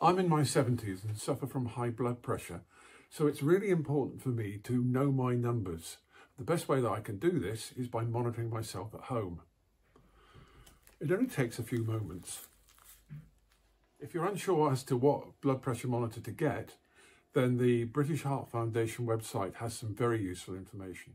I'm in my 70s and suffer from high blood pressure, so it's really important for me to know my numbers. The best way that I can do this is by monitoring myself at home. It only takes a few moments. If you're unsure as to what blood pressure monitor to get, then the British Heart Foundation website has some very useful information.